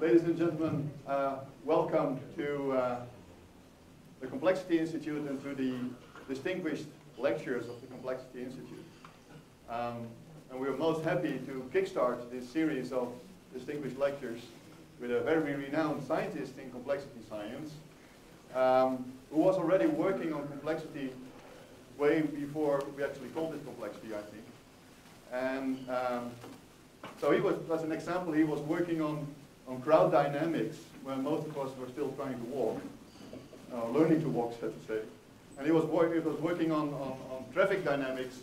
Ladies and gentlemen, uh, welcome to uh, the Complexity Institute and to the distinguished lectures of the Complexity Institute. Um, and we are most happy to kickstart this series of distinguished lectures with a very renowned scientist in complexity science, um, who was already working on complexity way before we actually called it complexity, I think. And um, so he was, as an example, he was working on, on crowd dynamics when most of us were still trying to walk, uh, learning to walk, so to say. And he was, he was working on, on, on traffic dynamics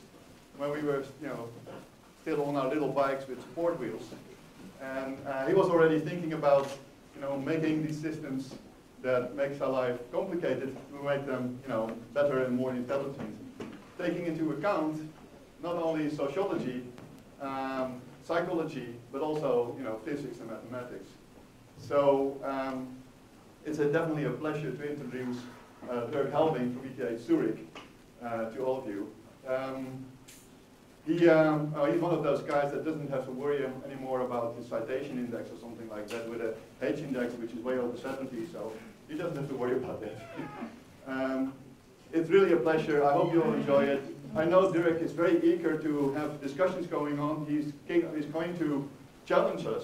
when we were, you know, still on our little bikes with support wheels. And uh, he was already thinking about, you know, making these systems that makes our life complicated to make them, you know, better and more intelligent, taking into account not only sociology, um, psychology, but also, you know, physics and mathematics. So um, it's a, definitely a pleasure to introduce uh, Dirk Helbing from ETH Zurich uh, to all of you. Um, he, um, uh, he's one of those guys that doesn't have to worry anymore about the citation index or something like that with a H index which is way over 70, so he doesn't have to worry about that. it's really a pleasure. I hope you'll enjoy it. I know Derek is very eager to have discussions going on. He's, he's going to challenge us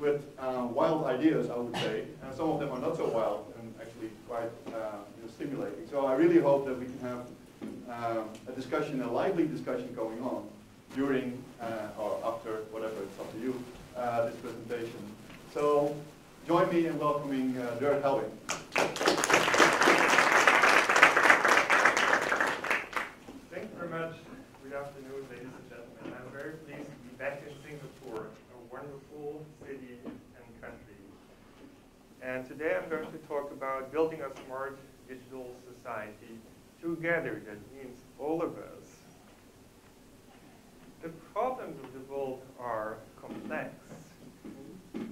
with uh, wild ideas, I would say. And some of them are not so wild and actually quite uh, stimulating. So I really hope that we can have um, a discussion, a lively discussion going on during uh, or after, whatever, it's up to you, uh, this presentation. So join me in welcoming uh, Dirk Helbing. Thanks very much. Good afternoon, ladies and gentlemen. I'm very pleased to be back in Singapore, a wonderful city and country. And today I'm going to talk about building a smart digital society together. That means all of us. The problems of the world are complex.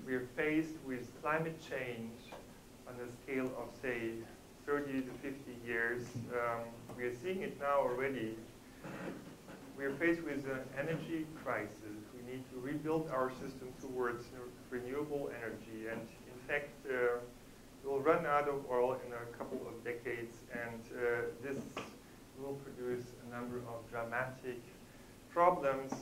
We are faced with climate change on a scale of, say, 30 to 50 years. Um, we are seeing it now already. We are faced with an energy crisis. We need to rebuild our system towards renewable energy. And fact, uh, we'll run out of oil in a couple of decades, and uh, this will produce a number of dramatic problems,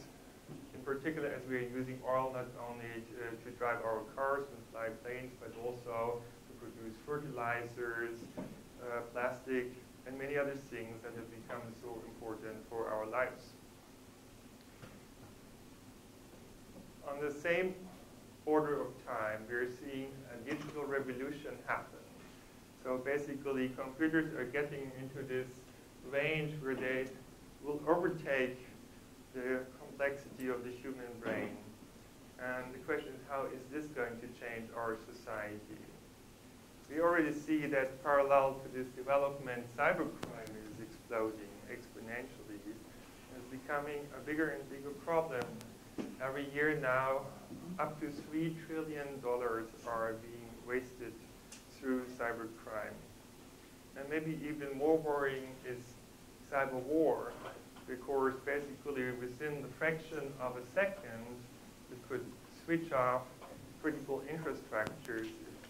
in particular as we are using oil not only to, to drive our cars and fly planes, but also to produce fertilizers, uh, plastic, and many other things that have become so important for our lives. On the same order of time, we're seeing a digital revolution happen. So basically, computers are getting into this range where they will overtake the complexity of the human brain. And the question is, how is this going to change our society? We already see that parallel to this development, cybercrime is exploding exponentially. It's becoming a bigger and bigger problem. Every year now, up to $3 trillion are being wasted through cybercrime. And maybe even more worrying is cyber war, because basically within the fraction of a second, we could switch off critical infrastructures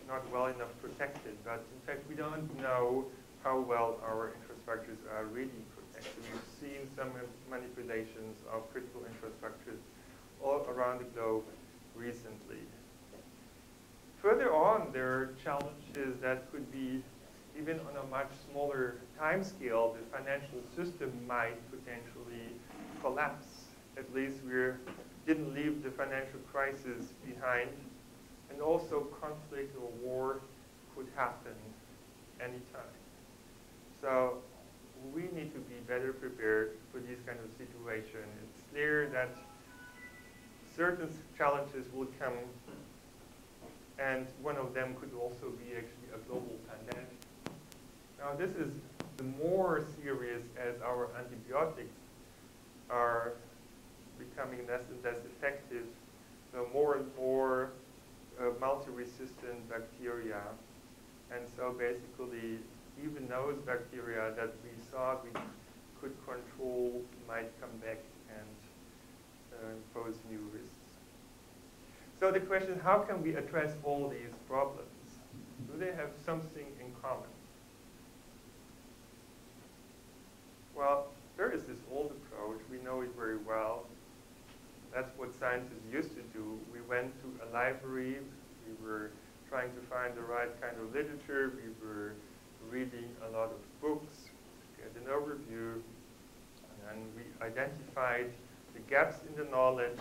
not well enough protected. But in fact, we don't know how well our infrastructures are really protected. We've seen some manipulations of critical infrastructures all around the globe recently. Further on, there are challenges that could be even on a much smaller time scale, the financial system might potentially collapse. At least we didn't leave the financial crisis behind. And also conflict or war could happen anytime. So we need to be better prepared for this kind of situation. It's clear that certain challenges will come and one of them could also be actually a global pandemic. Now this is the more serious as our antibiotics are becoming less and less effective, so more and more uh, multi-resistant bacteria. And so basically, even those bacteria that we thought we could control might come back and pose new risks. So the question, is, how can we address all these problems? Do they have something in common? Well, there is this old approach. We know it very well. That's what scientists used to do. We went to a library. We were trying to find the right kind of literature. We were reading a lot of books get an overview. And we identified the gaps in the knowledge.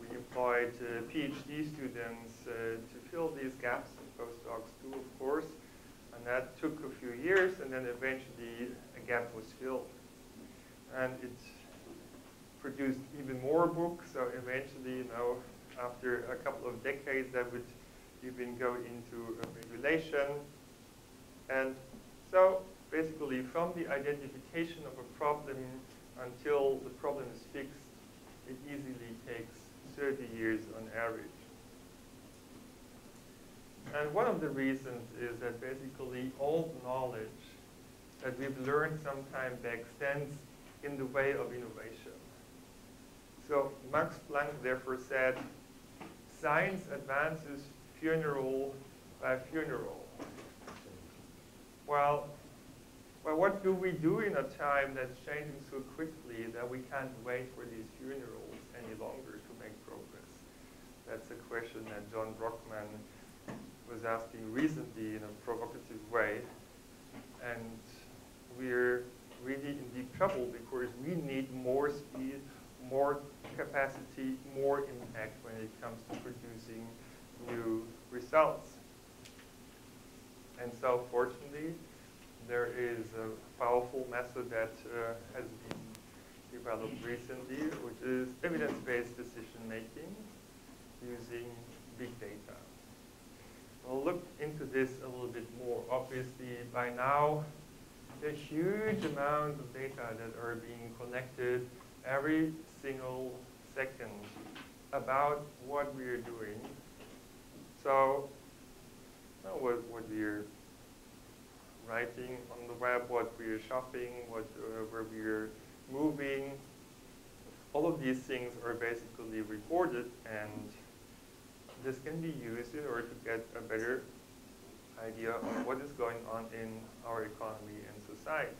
We employed uh, PhD students uh, to fill these gaps, postdocs too, of course. And that took a few years, and then eventually a gap was filled. And it produced even more books, so eventually, you know, after a couple of decades, that would even go into regulation. And so basically from the identification of a problem until the problem is fixed, it easily takes 30 years on average. And one of the reasons is that basically old knowledge that we've learned some time back stands in the way of innovation. So Max Planck therefore said, science advances funeral by funeral. Well, well, what do we do in a time that's changing so quickly that we can't wait for these funerals any longer to make progress? That's a question that John Brockman was asking recently in a provocative way. And we're really in deep trouble because we need more speed, more capacity, more impact when it comes to producing new results. And so fortunately, there is a powerful method that uh, has been developed recently, which is evidence-based decision making using big data. We'll look into this a little bit more. Obviously, by now, a huge amount of data that are being collected every single second about what we are doing. So, what, what we're writing on the web, what we are shopping, what, uh, where we are moving. All of these things are basically recorded and this can be used in order to get a better idea of what is going on in our economy and society.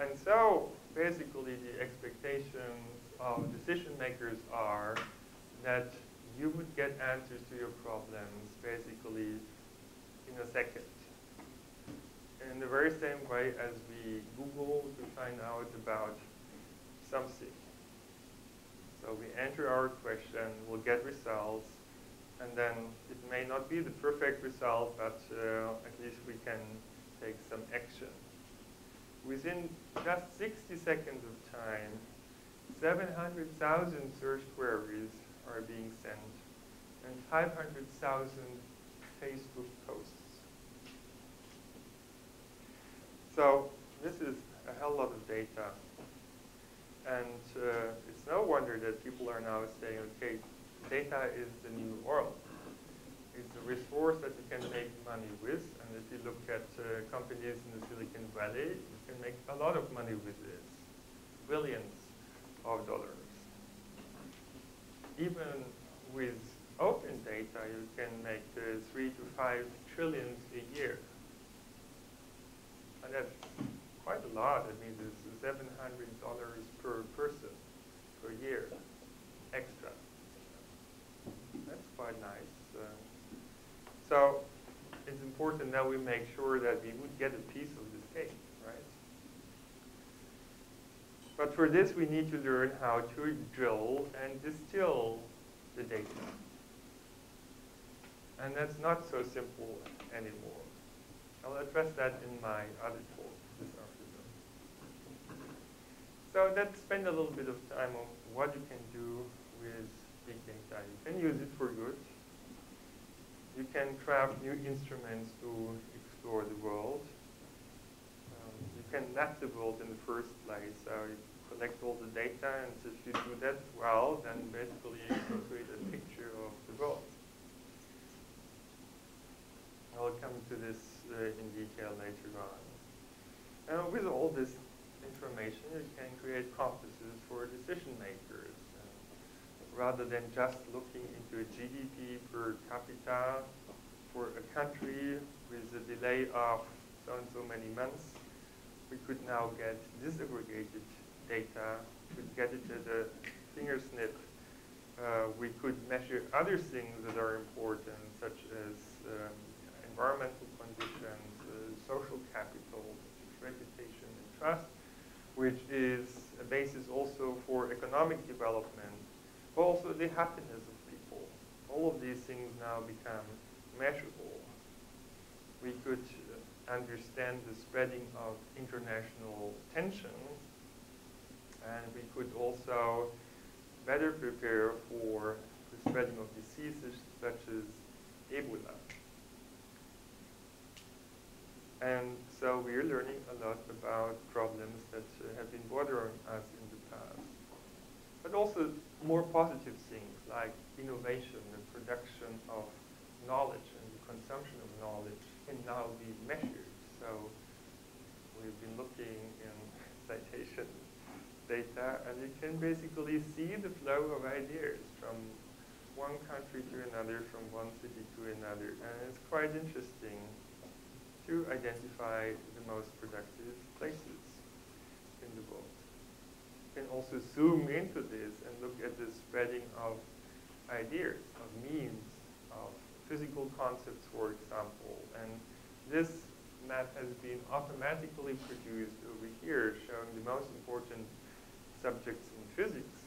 And so basically the expectations of decision makers are that you would get answers to your problems basically in a second. In the very same way as we Google to find out about something. So we enter our question, we'll get results, and then it may not be the perfect result, but uh, at least we can take some action. Within just 60 seconds of time, 700,000 search queries are being sent, and 500,000 Facebook posts. So this is a hell lot of data. And uh, it's no wonder that people are now saying, okay, data is the new oil. It's a resource that you can make money with. And if you look at uh, companies in the Silicon Valley, you can make a lot of money with this. Billions of dollars. Even with open data, you can make uh, three to five trillions a year. And that's quite a lot. I mean, it's $700 per person per year extra. That's quite nice. Uh, so it's important that we make sure that we would get a piece of this cake, right? But for this, we need to learn how to drill and distill the data. And that's not so simple anymore. I'll address that in my other talk this afternoon. So let's spend a little bit of time on what you can do with big data. You can use it for good. You can craft new instruments to explore the world. Um, you can map the world in the first place. So you collect all the data, and if you do that well, then basically you can create a picture of the world. I'll come to this uh, in detail later on. And with all this information, you can create compasses for decision makers. And rather than just looking into GDP per capita for a country with a delay of so and so many months, we could now get disaggregated data, we could get it at a finger snip. Uh, we could measure other things that are important, such as um, environmental uh, social capital, reputation and trust, which is a basis also for economic development, but also the happiness of people. All of these things now become measurable. We could uh, understand the spreading of international tensions, and we could also better prepare for the spreading of diseases such as Ebola. And so we are learning a lot about problems that uh, have been bothering us in the past. But also more positive things like innovation and production of knowledge and the consumption of knowledge can now be measured. So we've been looking in citation data and you can basically see the flow of ideas from one country to another, from one city to another. And it's quite interesting to identify the most productive places in the world. You can also zoom into this and look at the spreading of ideas, of means, of physical concepts, for example. And this map has been automatically produced over here, showing the most important subjects in physics.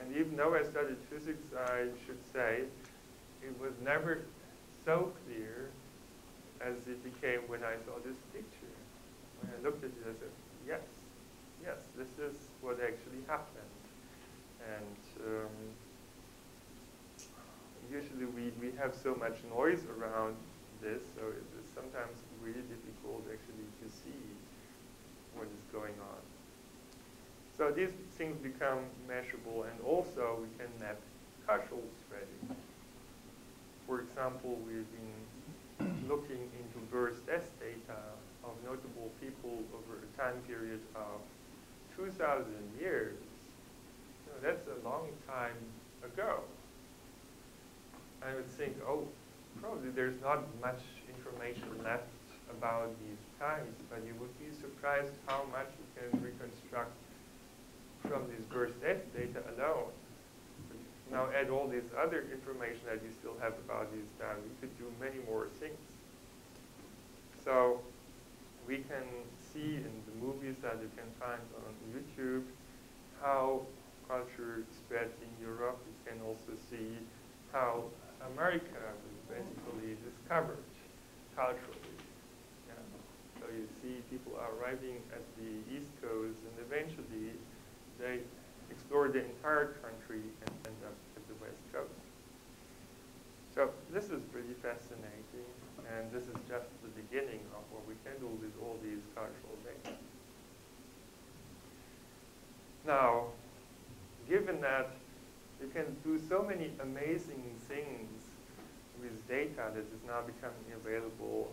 And even though I studied physics, I should say, it was never so clear as it became when I saw this picture. When I looked at it, I said, yes, yes, this is what actually happened. And um, usually we, we have so much noise around this, so it is sometimes really difficult actually to see what is going on. So these things become measurable and also we can map cultural spreading. For example, we've been looking into birth death data of notable people over a time period of 2,000 years, you know, that's a long time ago. I would think, oh, probably there's not much information left about these times, but you would be surprised how much you can reconstruct from this birth death data alone. Now add all this other information that you still have about these times, you could do many more things. So we can see in the movies that you can find on YouTube how culture spread in Europe. You can also see how America was basically discovered culturally. Yeah. So you see people arriving at the East Coast and eventually they explore the entire country and end up at the West Coast. So this is pretty fascinating. And this is just the beginning of what we can do with all these cultural data. Now, given that you can do so many amazing things with data that is now becoming available,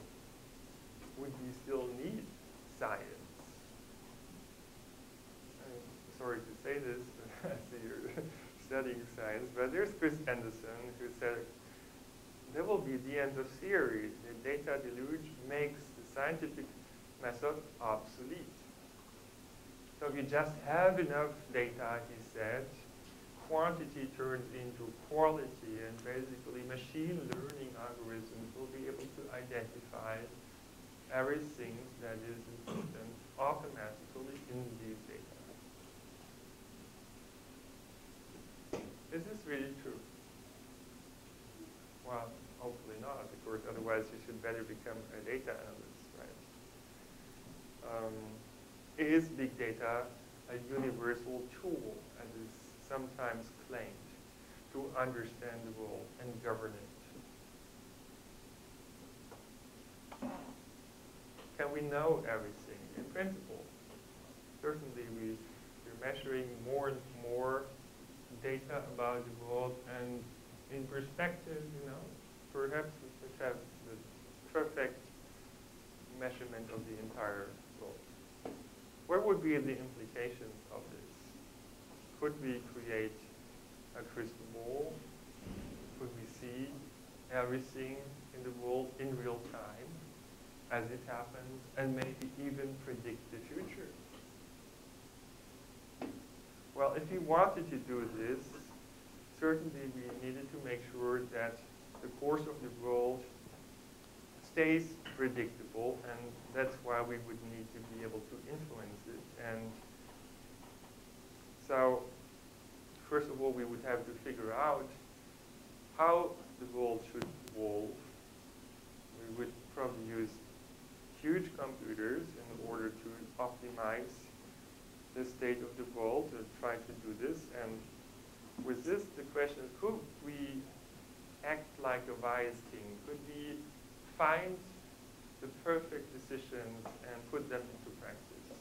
would we still need science? I'm sorry to say this, I see you're studying science, but there's Chris Anderson who said there will be the end of theory. The data deluge makes the scientific method obsolete. So if you just have enough data, he said, quantity turns into quality, and basically machine learning algorithms will be able to identify everything that is important automatically in these data. Is this really true? Well, hopefully not, of otherwise you should better become a data analyst, right? Um, is big data a universal tool, as is sometimes claimed, to understand the world and govern it? Can we know everything? In principle, certainly we, we're measuring more and more data about the world and in perspective, you know, perhaps we have the perfect measurement of the entire world. What would be the implications of this? Could we create a crystal ball? Could we see everything in the world in real time as it happens and maybe even predict the future? Well, if we wanted to do this, certainly we needed to make sure that the course of the world stays predictable, and that's why we would need to be able to influence it. And so, first of all, we would have to figure out how the world should evolve. We would probably use huge computers in order to optimize the state of the world to try to do this. And with this, the question is, could we act like a wise king? Could we find the perfect decisions and put them into practice?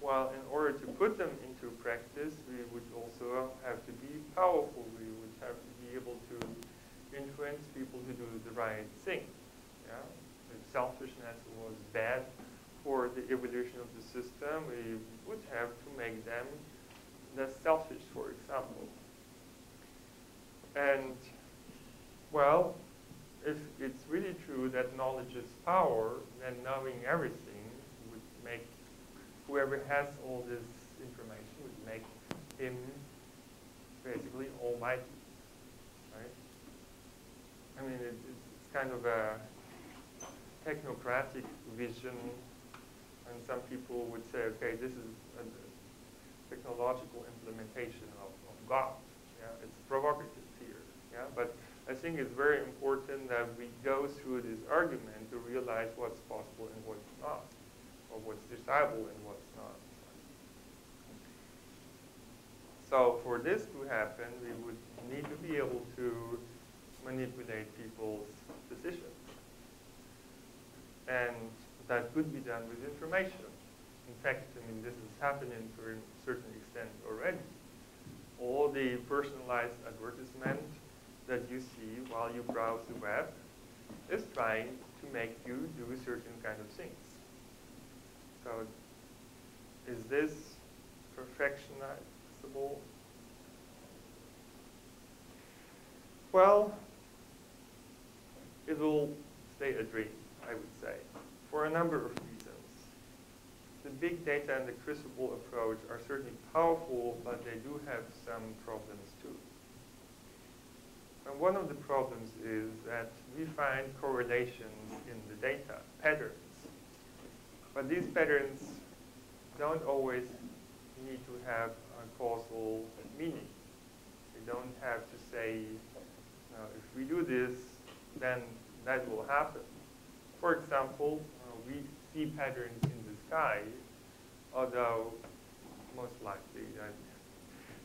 Well, in order to put them into practice, we would also have to be powerful. We would have to be able to influence people to do the right thing. Yeah? If selfishness was bad for the evolution of the system, we would have to make them less selfish, for example. And, well, if it's really true that knowledge is power, then knowing everything would make whoever has all this information would make him basically almighty, right? I mean, it, it's kind of a technocratic vision, and some people would say, okay, this is a technological implementation of, of God. Yeah, it's provocative. Yeah, but I think it's very important that we go through this argument to realize what's possible and what's not, or what's desirable and what's not. So for this to happen, we would need to be able to manipulate people's decisions. And that could be done with information. In fact, I mean, this is happening to a certain extent already. All the personalized advertisement that you see while you browse the web is trying to make you do certain kind of things. So is this perfectionizable? Well, it will stay a dream, I would say, for a number of reasons. The big data and the crystal ball approach are certainly powerful, but they do have some problems. And one of the problems is that we find correlations in the data, patterns. But these patterns don't always need to have a causal meaning. We don't have to say, if we do this, then that will happen. For example, uh, we see patterns in the sky, although most likely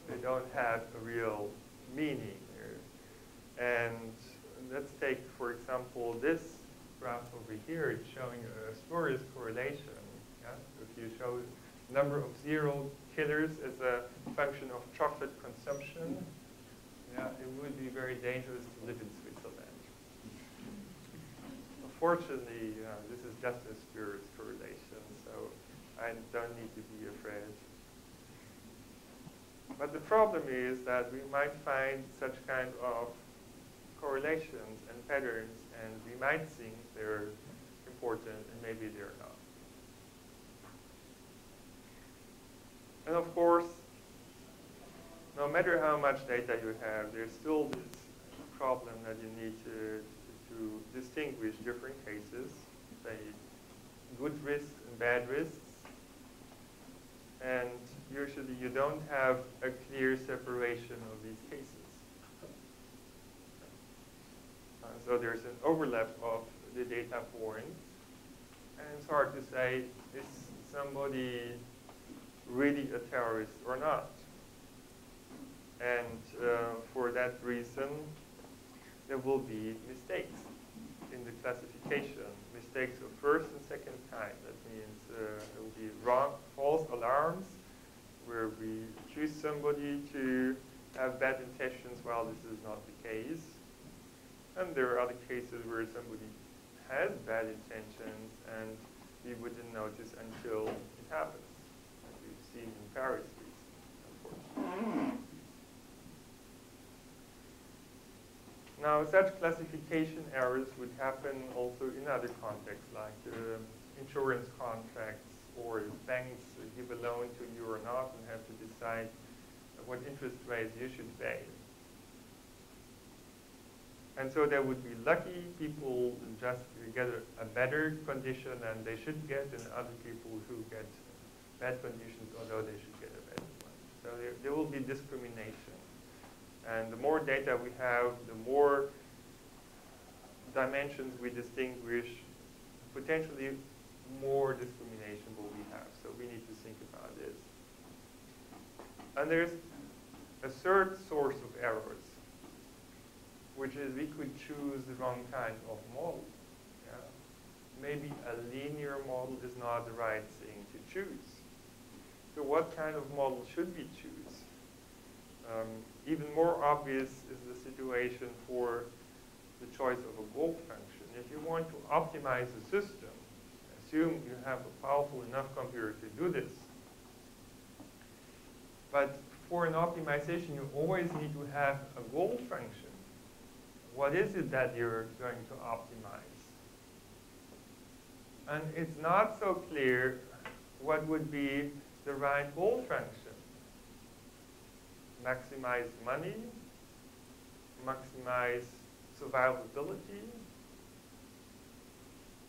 they don't have a real meaning. And let's take, for example, this graph over here. It's showing a spurious correlation. Yeah? If you show number of zero killers as a function of chocolate consumption, yeah, it would be very dangerous to live in Switzerland. Unfortunately, uh, this is just a spurious correlation, so I don't need to be afraid. But the problem is that we might find such kind of correlations and patterns, and we might think they're important, and maybe they're not. And of course, no matter how much data you have, there's still this problem that you need to, to distinguish different cases, say good risks and bad risks. And usually you don't have a clear separation of these cases. So there's an overlap of the data points. And it's hard to say, is somebody really a terrorist or not? And uh, for that reason, there will be mistakes in the classification. Mistakes of first and second kind. That means uh, there will be wrong, false alarms, where we choose somebody to have bad intentions while this is not the case. And there are other cases where somebody has bad intentions and we wouldn't notice until it happens, as we've seen in Paris recently, Now, such classification errors would happen also in other contexts, like uh, insurance contracts or banks give a loan to you or not and have to decide what interest rates you should pay. And so there would be lucky people just get a, a, better condition than they should get, and other people who get bad conditions, although they should get a better one. So there, there will be discrimination. And the more data we have, the more dimensions we distinguish, potentially more discrimination will we have. So we need to think about this. And there's a third source of errors, which is we could choose the wrong kind of model. Yeah? Maybe a linear model is not the right thing to choose. So what kind of model should we choose? Um, even more obvious is the situation for the choice of a goal function. If you want to optimize the system, assume you have a powerful enough computer to do this. But for an optimization, you always need to have a goal function. What is it that you're going to optimize? And it's not so clear what would be the right goal function. Maximize money, maximize survivability,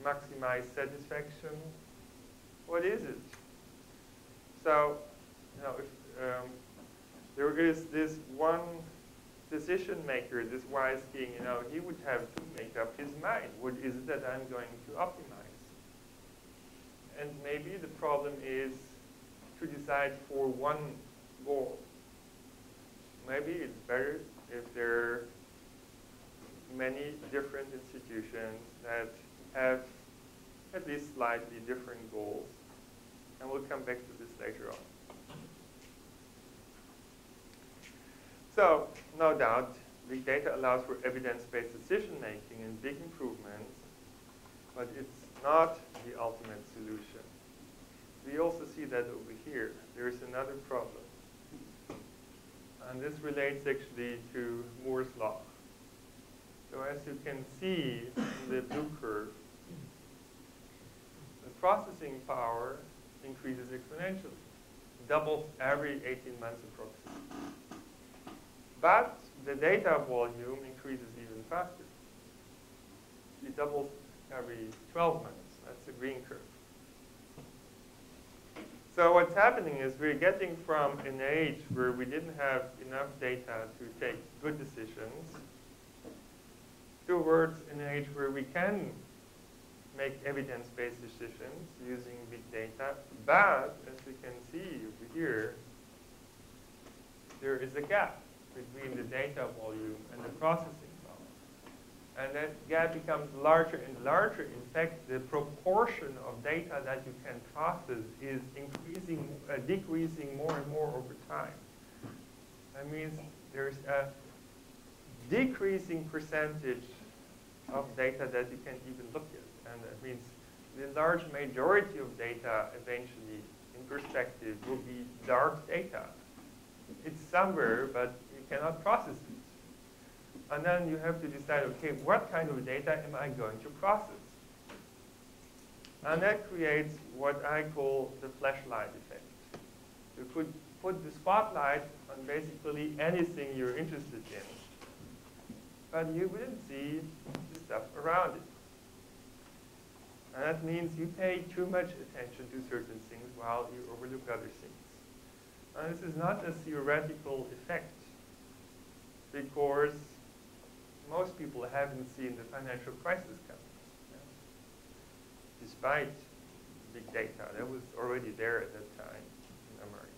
maximize satisfaction. What is it? So, you know, if um, there is this one decision maker, this wise king, you know, he would have to make up his mind. What is it that I'm going to optimize? And maybe the problem is to decide for one goal. Maybe it's better if there are many different institutions that have at least slightly different goals. And we'll come back to this later on. So, no doubt, big data allows for evidence-based decision-making and big improvements, but it's not the ultimate solution. We also see that over here. There is another problem. And this relates actually to Moore's law. So as you can see in the blue curve, the processing power increases exponentially, doubles every 18 months approximately. But the data volume increases even faster. It doubles every 12 months. That's the green curve. So what's happening is we're getting from an age where we didn't have enough data to take good decisions towards an age where we can make evidence-based decisions using big data, but as we can see over here, there is a gap between the data volume and the processing power. And that gap becomes larger and larger. In fact, the proportion of data that you can process is increasing, uh, decreasing more and more over time. That means there's a decreasing percentage of data that you can even look at. And that means the large majority of data eventually, in perspective, will be dark data. It's somewhere, but cannot process it. And then you have to decide, okay, what kind of data am I going to process? And that creates what I call the flashlight effect. You could put the spotlight on basically anything you're interested in, but you wouldn't see the stuff around it. And that means you pay too much attention to certain things while you overlook other things. And this is not a theoretical effect because most people haven't seen the financial crisis coming. Despite big data, that was already there at that time in America.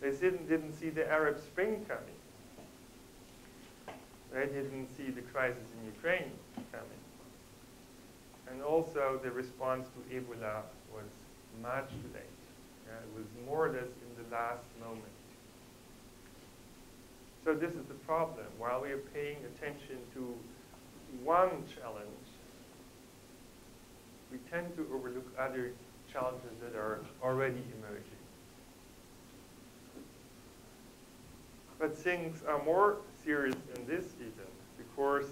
They didn't, didn't see the Arab Spring coming. They didn't see the crisis in Ukraine coming. And also the response to Ebola was much too late. Yeah, it was more or less in the last moment. So this is the problem. While we are paying attention to one challenge, we tend to overlook other challenges that are already emerging. But things are more serious than this even, because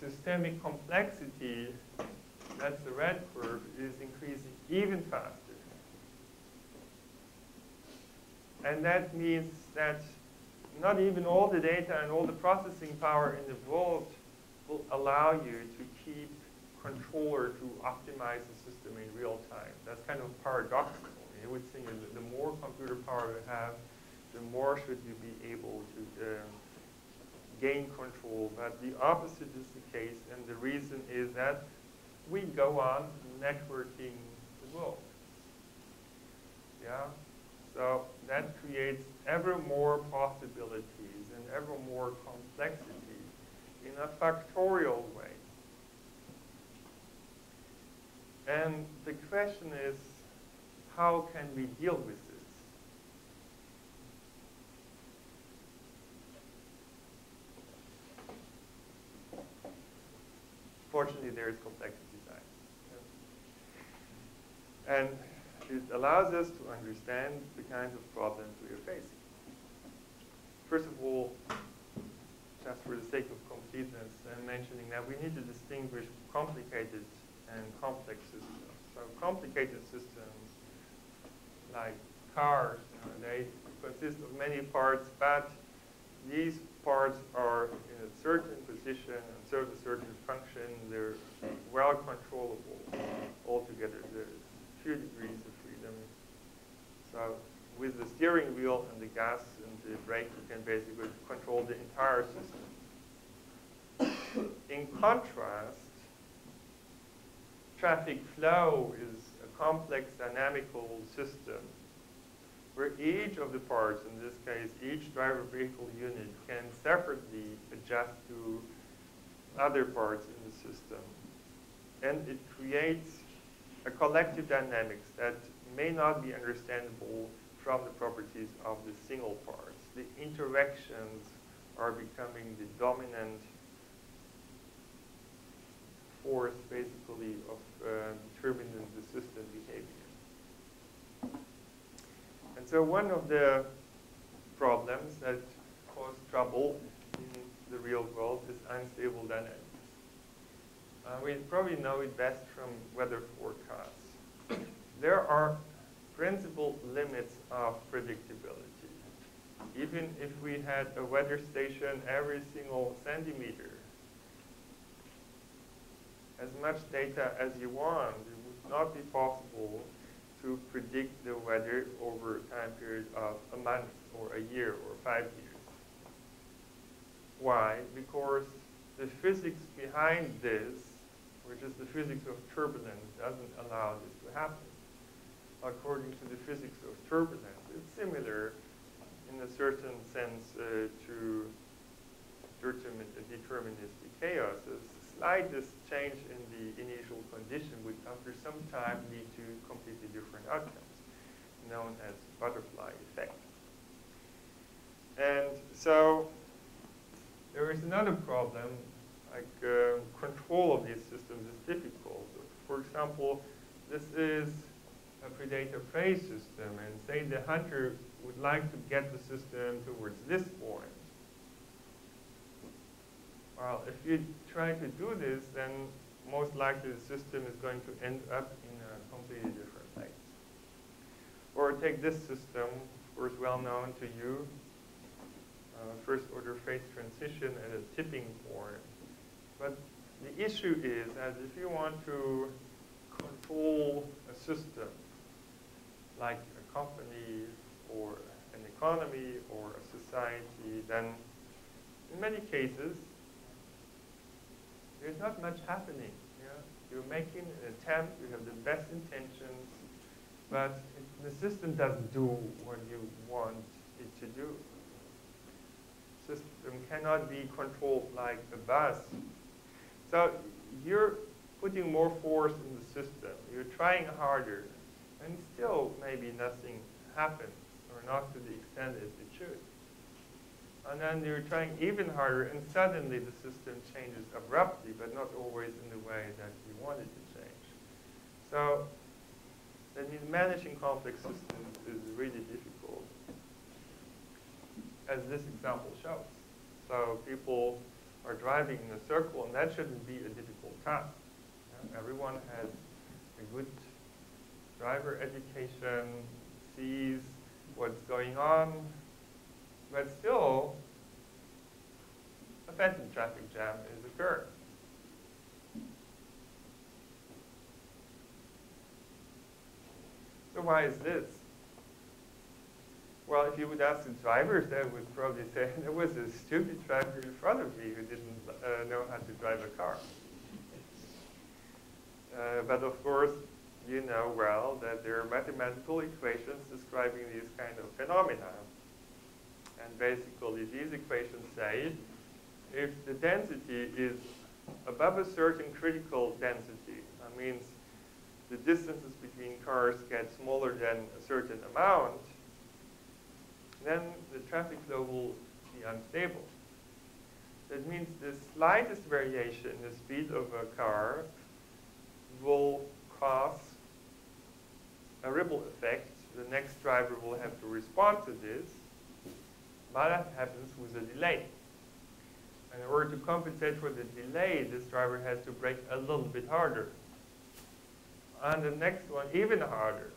systemic complexity, that's the red curve, is increasing even faster. And that means that not even all the data and all the processing power in the world will allow you to keep control or to optimize the system in real time. That's kind of paradoxical. You would think that the more computer power you have, the more should you be able to uh, gain control. But the opposite is the case, and the reason is that we go on networking the world. Yeah? So that creates ever more possibilities and ever more complexity in a factorial way. And the question is, how can we deal with this? Fortunately, there is complexity design. And it allows us to understand the kinds of problems we are facing. First of all, just for the sake of completeness, I'm mentioning that we need to distinguish complicated and complex systems. So complicated systems, like cars, you know, they consist of many parts, but these parts are in a certain position and serve a certain function. They're well controllable altogether. There's few degrees of. So with the steering wheel and the gas and the brake, you can basically control the entire system. In contrast, traffic flow is a complex dynamical system where each of the parts, in this case, each driver vehicle unit, can separately adjust to other parts in the system. And it creates a collective dynamics that may not be understandable from the properties of the single parts. The interactions are becoming the dominant force, basically, of uh, determining the system behavior. And so one of the problems that cause trouble in the real world is unstable dynamics. Uh, we probably know it best from weather forecasts. There are principal limits of predictability. Even if we had a weather station every single centimeter, as much data as you want, it would not be possible to predict the weather over a time period of a month or a year or five years. Why? Because the physics behind this, which is the physics of turbulence, doesn't allow this to happen. According to the physics of turbulence, it's similar in a certain sense uh, to deterministic chaos. A slightest change in the initial condition would after some time lead to completely different outcomes, known as butterfly effect. And so there is another problem, like uh, control of these systems is difficult. For example, this is a predator-prey system, and say the hunter would like to get the system towards this point. Well, if you try to do this, then most likely the system is going to end up in a completely different place. Or take this system, of course well known to you, uh, first order phase transition at a tipping point. But the issue is that if you want to control a system, like a company or an economy or a society, then in many cases, there's not much happening. Yeah? You're making an attempt, you have the best intentions, but it, the system doesn't do what you want it to do. System cannot be controlled like a bus. So you're putting more force in the system. You're trying harder, and still maybe nothing happens, or not to the extent as it should. And then you're trying even harder, and suddenly the system changes abruptly, but not always in the way that you want it to change. So that means managing complex systems is really difficult. as this example shows. So people are driving in a circle, and that shouldn't be a difficult task. Everyone has a good driver education, sees what's going on, but still, a phantom traffic jam is occurring. So why is this? Well, if you would ask the drivers, they would probably say there was a stupid driver in front of me who didn't uh, know how to drive a car. Uh, but of course, you know well that there are mathematical equations describing these kind of phenomena. And basically, these equations say if the density is above a certain critical density, that means the distances between cars get smaller than a certain amount, then the traffic flow will be unstable. That means the slightest variation in the speed of a car will cause a ripple effect. The next driver will have to respond to this, but that happens with a delay. And in order to compensate for the delay, this driver has to brake a little bit harder. And the next one even harder.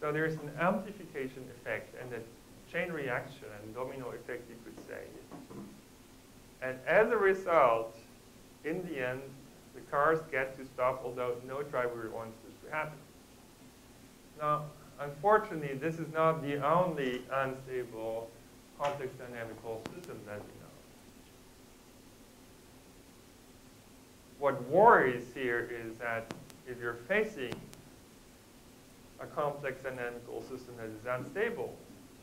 So there's an amplification effect and a chain reaction and domino effect, you could say. And as a result, in the end, the cars get to stop, although no driver wants this to happen. Now, unfortunately, this is not the only unstable complex dynamical system that we know. What worries here is that if you're facing a complex dynamical system that is unstable,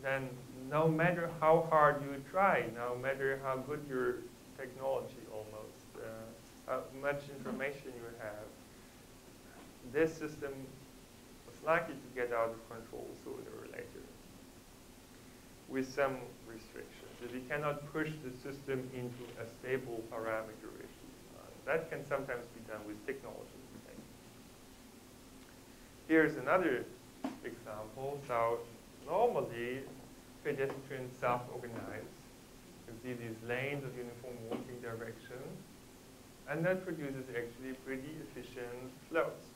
then no matter how hard you try, no matter how good your technology almost, uh, how much information you have, this system likely to get out of control sooner or later with some restrictions. That we cannot push the system into a stable parameter regime. Uh, that can sometimes be done with technology. Here's another example. So normally, pedestrians self-organize. You see these lanes of uniform walking direction. And that produces actually pretty efficient flows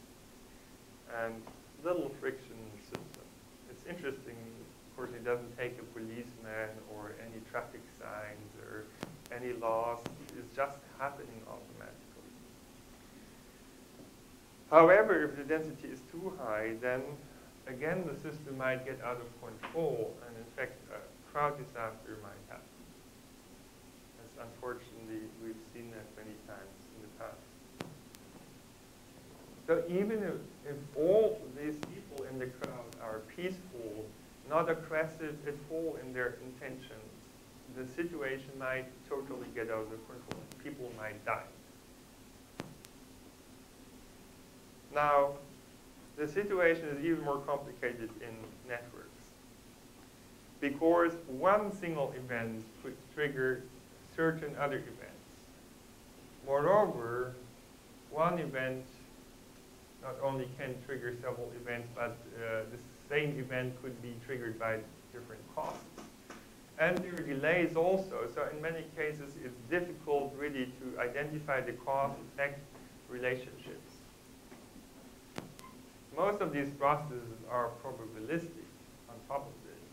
and little friction system. It's interesting, of course, it doesn't take a policeman or any traffic signs or any laws. It's just happening automatically. However, if the density is too high, then again the system might get out of control and in fact a crowd disaster might happen. As unfortunately we've seen that many times in the past. So even if, if all these people in the crowd are peaceful, not aggressive at all in their intentions, the situation might totally get out of control. People might die. Now, the situation is even more complicated in networks because one single event could trigger certain other events. Moreover, one event not only can trigger several events, but uh, the same event could be triggered by different costs. And there are delays also, so in many cases it's difficult really to identify the cause-effect relationships most of these processes are probabilistic on top of this.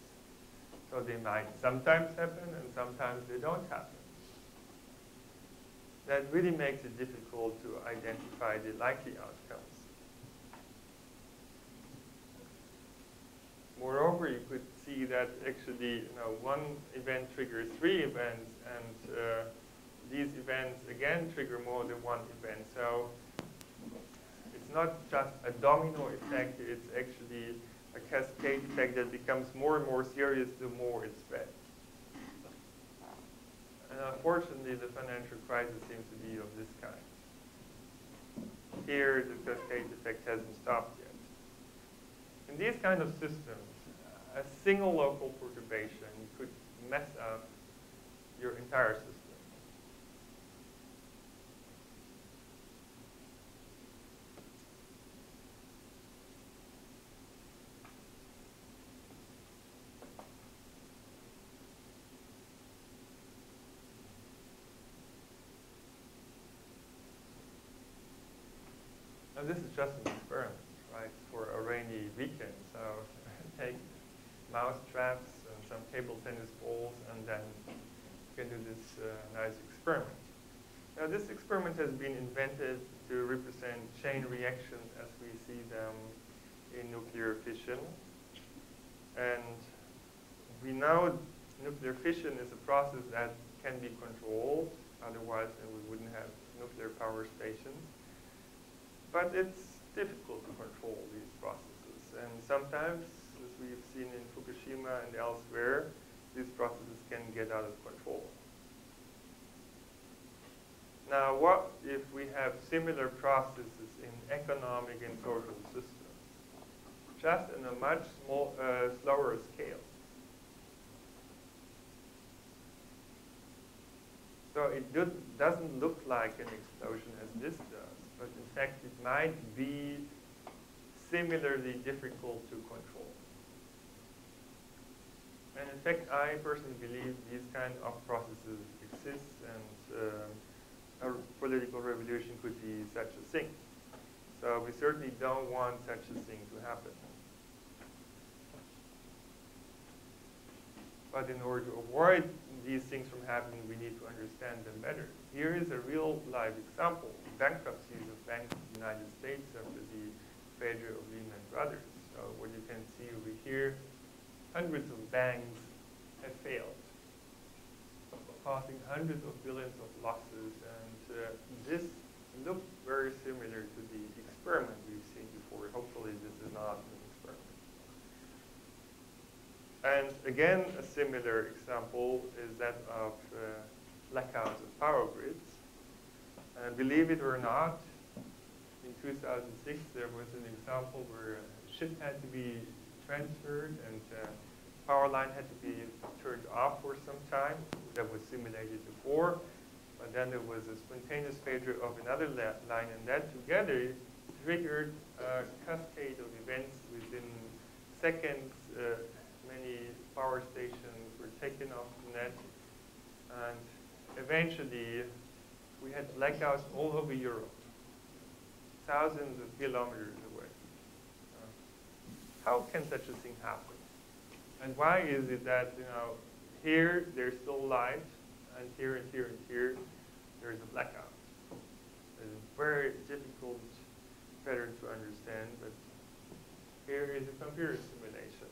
So they might sometimes happen and sometimes they don't happen. That really makes it difficult to identify the likely outcomes. Moreover, you could see that actually you know, one event triggers three events and uh, these events again trigger more than one event. So it's not just a domino effect, it's actually a cascade effect that becomes more and more serious the more it spreads. And unfortunately, the financial crisis seems to be of this kind. Here, the cascade effect hasn't stopped yet in these kind of systems, a single local perturbation could mess up your entire system. Now, this is just an experiment weekend. So take mouse traps and some table tennis balls and then you can do this uh, nice experiment. Now this experiment has been invented to represent chain reactions as we see them in nuclear fission. And we know nuclear fission is a process that can be controlled, otherwise we wouldn't have nuclear power stations. But it's difficult to control these processes. And sometimes, as we've seen in Fukushima and elsewhere, these processes can get out of control. Now, what if we have similar processes in economic and social systems, just in a much small, uh, slower scale? So it do, doesn't look like an explosion as this does, but in fact it might be similarly difficult to control. And in fact, I personally believe these kind of processes exist and um, a political revolution could be such a thing. So we certainly don't want such a thing to happen. But in order to avoid these things from happening, we need to understand them better. Here is a real live example, bankruptcies of banks in the United States after the of Lehman Brothers. So what you can see over here, hundreds of banks have failed causing hundreds of billions of losses. And uh, this looks very similar to the experiment we've seen before. Hopefully this is not an experiment. And again, a similar example is that of uh, blackouts of power grids. And believe it or not, in 2006 there was an example where a ship had to be transferred and uh, power line had to be turned off for some time. That was simulated before. But then there was a spontaneous failure of another line, and that together triggered a cascade of events within seconds. Uh, many power stations were taken off the net, and eventually we had blackouts all over Europe, thousands of kilometers away. Uh, how can such a thing happen? And why is it that, you know, here there's still light, and here and here and here there's a blackout? It's a very difficult pattern to understand, but here is a computer simulation.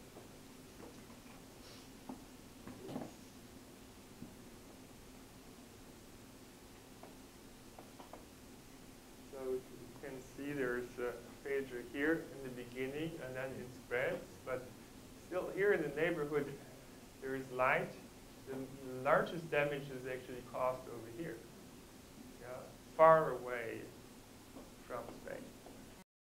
So you can see there's a failure here in the beginning, and then it spreads, but still here in the neighborhood, there is light. The largest damage is actually caused over here, yeah, far away